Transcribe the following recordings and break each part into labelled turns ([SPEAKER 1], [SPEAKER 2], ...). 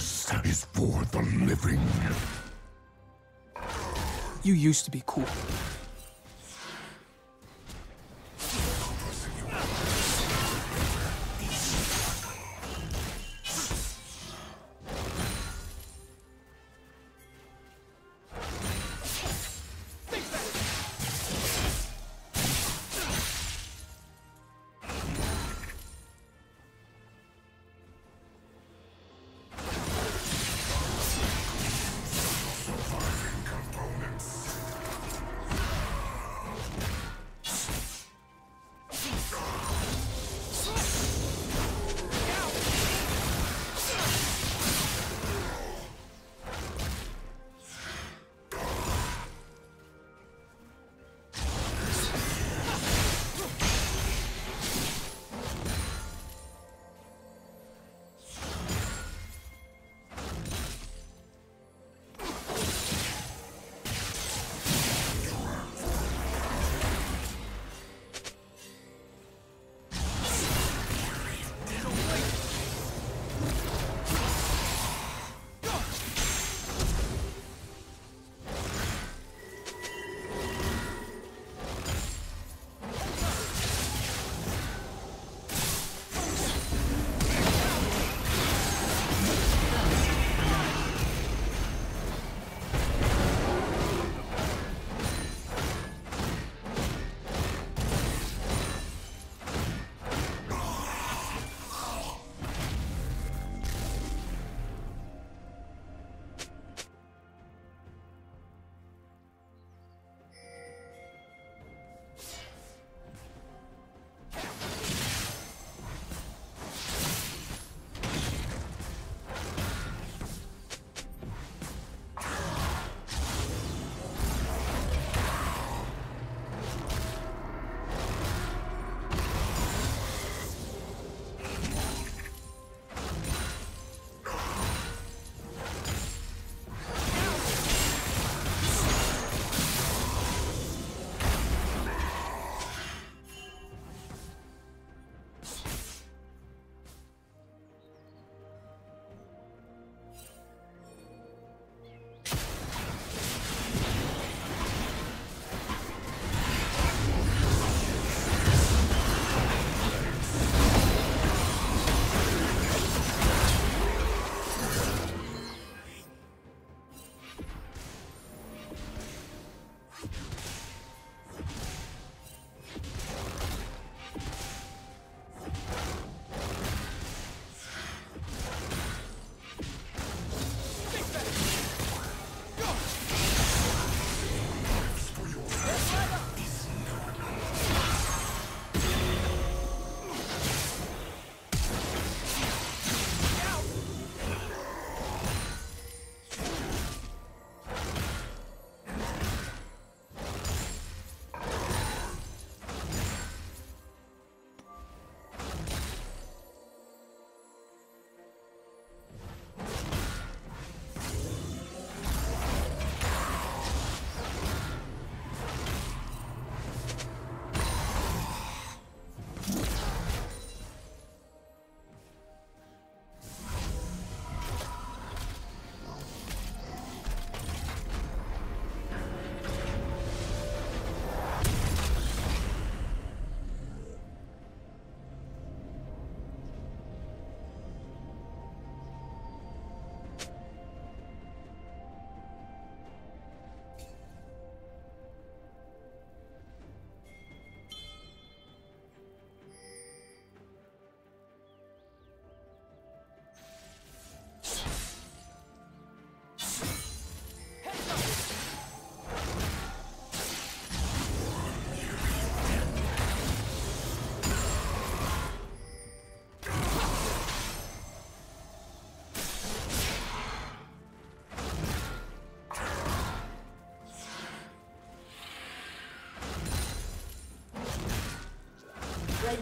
[SPEAKER 1] Justice is for the living.
[SPEAKER 2] You used to be cool.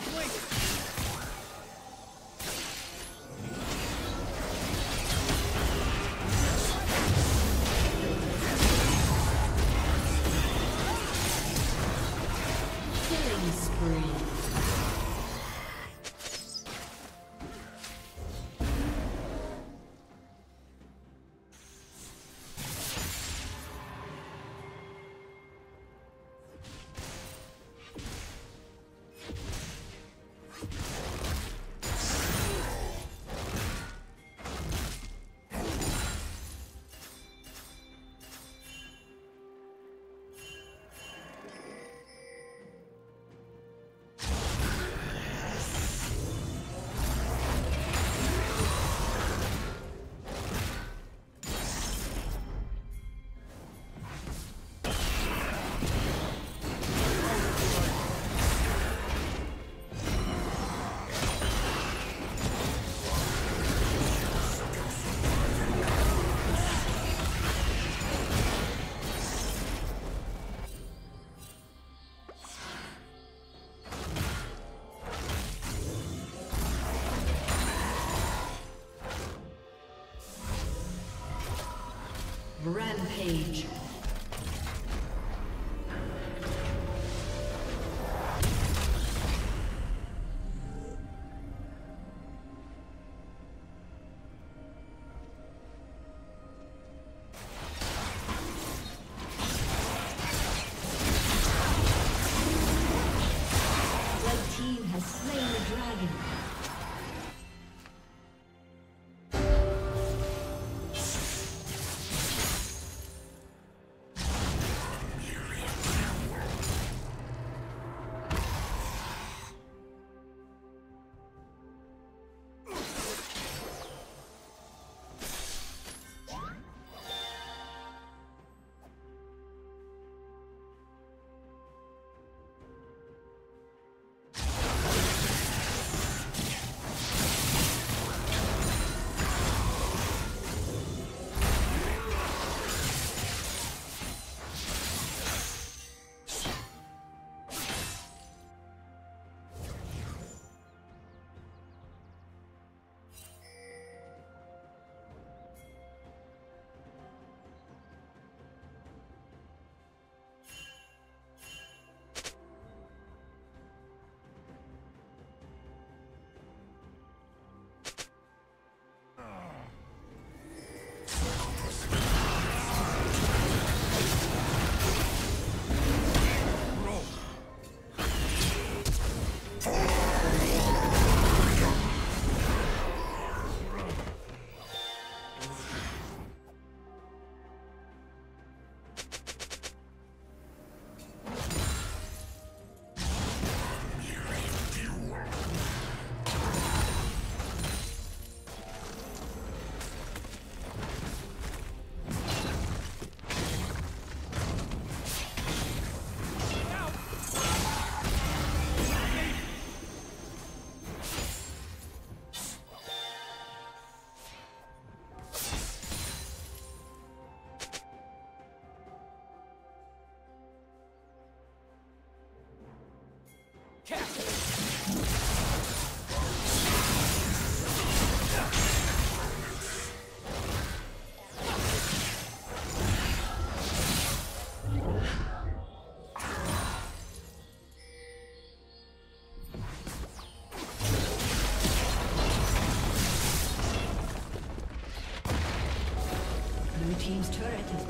[SPEAKER 2] Don't!
[SPEAKER 3] Rampage.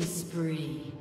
[SPEAKER 3] Spree.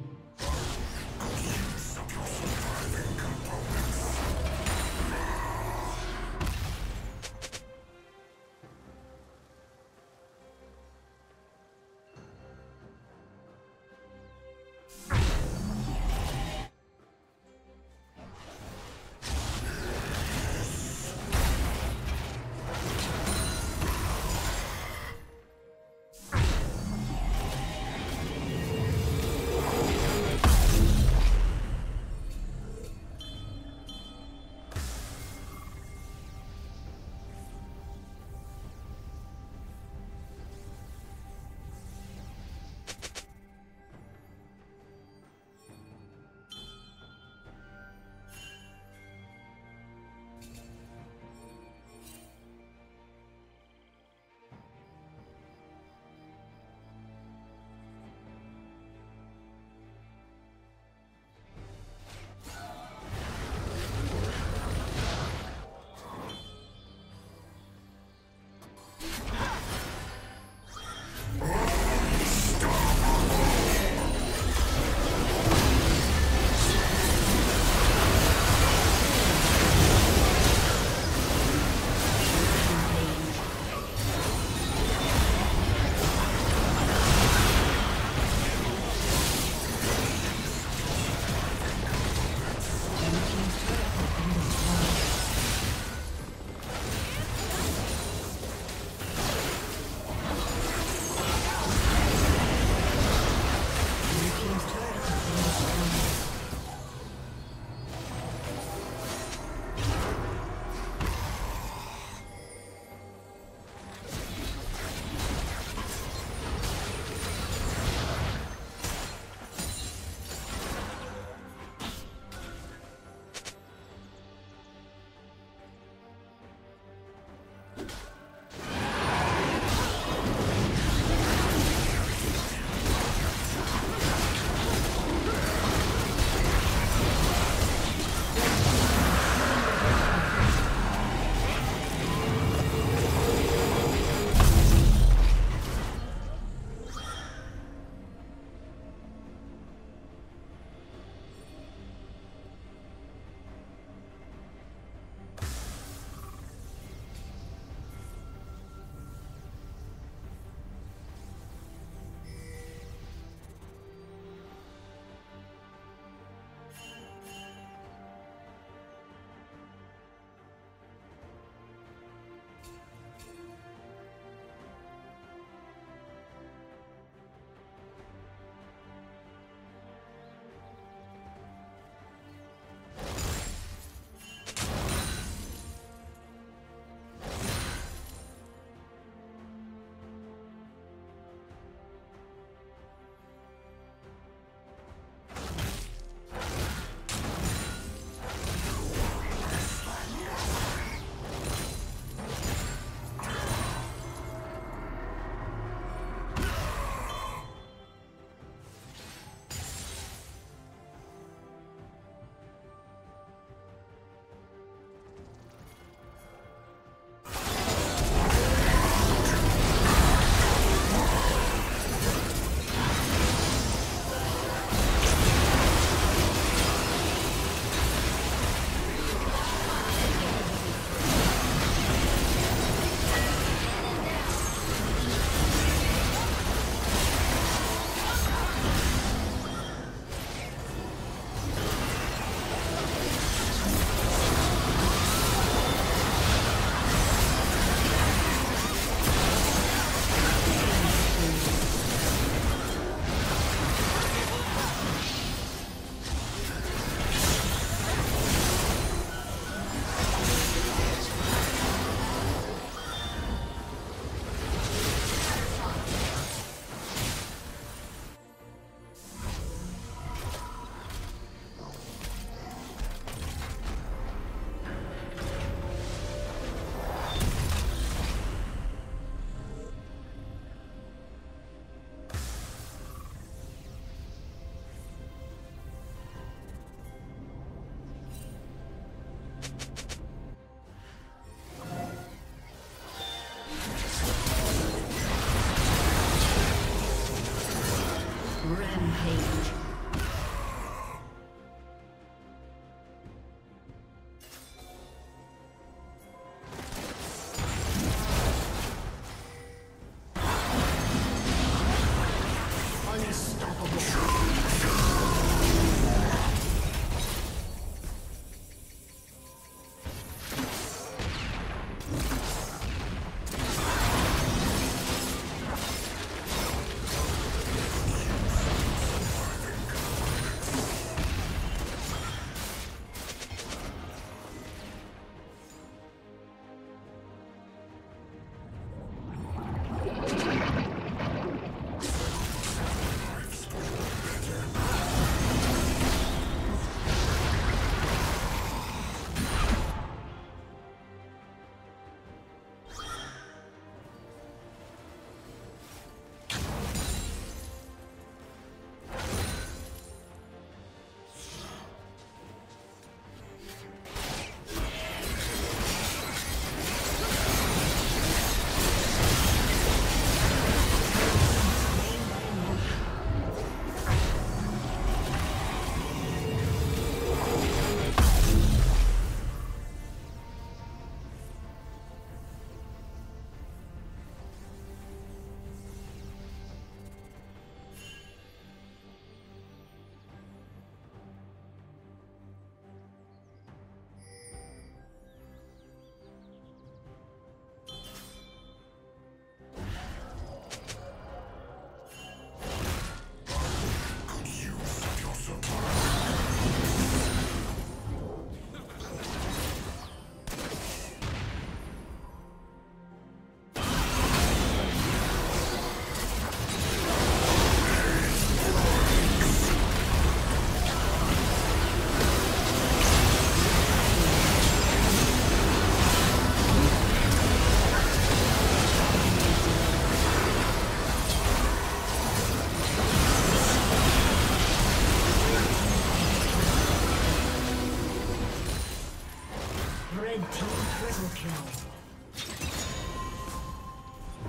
[SPEAKER 3] Red team triple kill.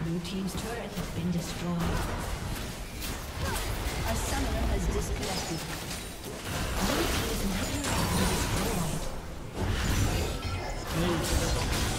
[SPEAKER 3] Blue team's turret has been destroyed. A summoner has disconnected. Blue team's inhibitor has been destroyed. Blue.